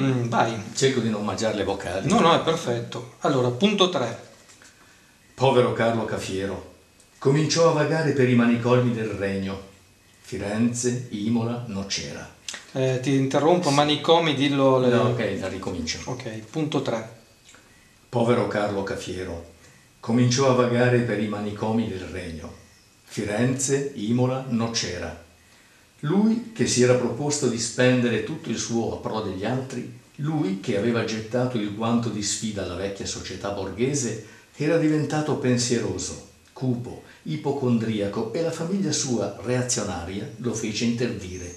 Vai. Cerco di non mangiare le vocali. No, no, è perfetto. Allora, punto 3. Povero Carlo Cafiero cominciò a vagare per i manicomi del regno. Firenze, Imola, Nocera. Eh, ti interrompo, manicomi, dillo... Le... No, ok, da ricomincio. Ok, punto 3. Povero Carlo Cafiero cominciò a vagare per i manicomi del regno. Firenze, Imola, Nocera. Lui che si era proposto di spendere tutto il suo a pro degli altri, lui che aveva gettato il guanto di sfida alla vecchia società borghese, era diventato pensieroso, cupo, ipocondriaco e la famiglia sua, reazionaria, lo fece interdire.